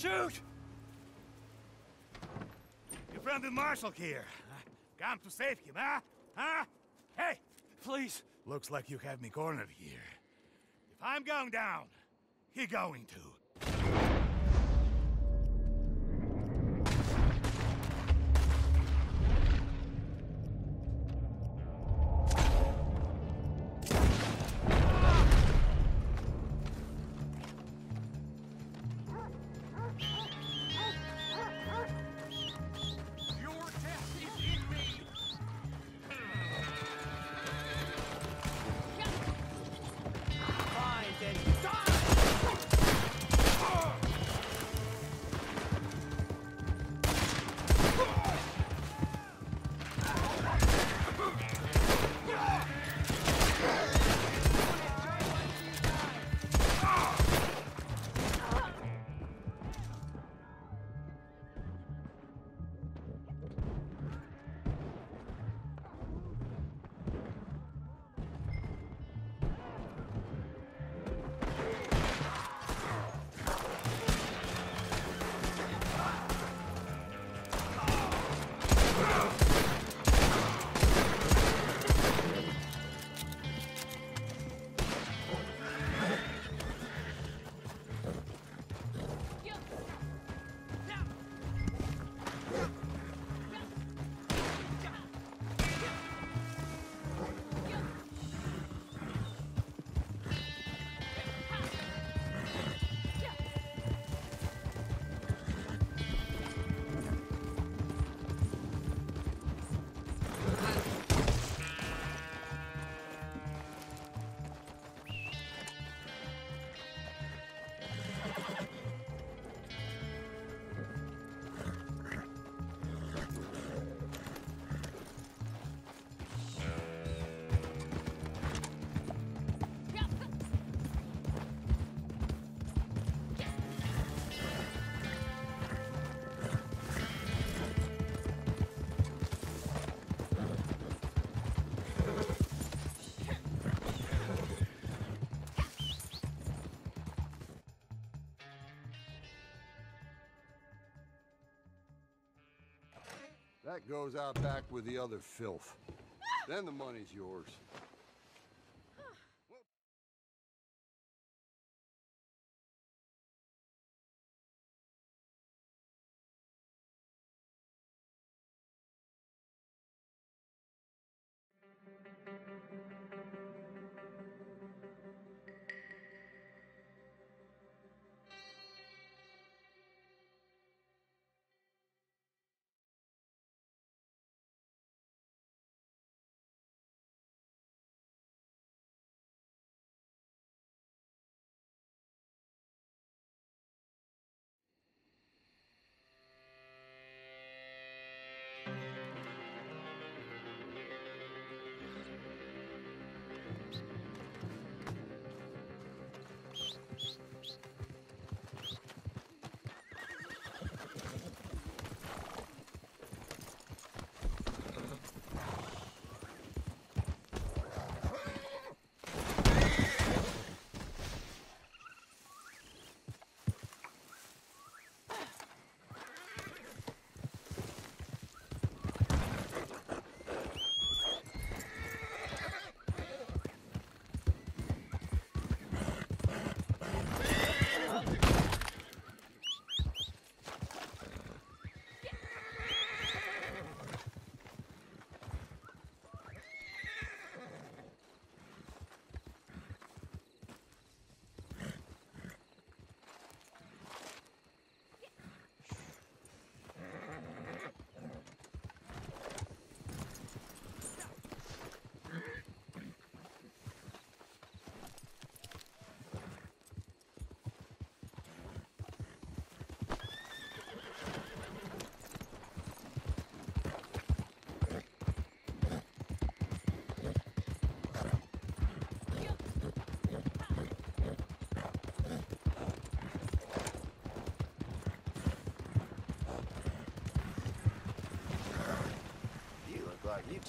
shoot! Your friend the Marshal here. Come to save him, huh? Huh? Hey! Please. Looks like you have me cornered here. If I'm going down, he going to. That goes out back with the other filth. Then the money's yours.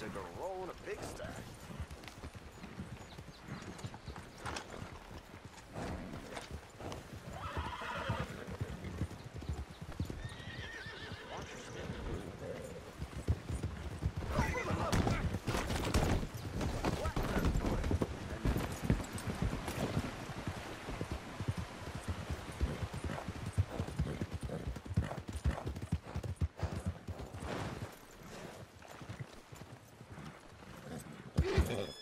Like you took a roll in Morning.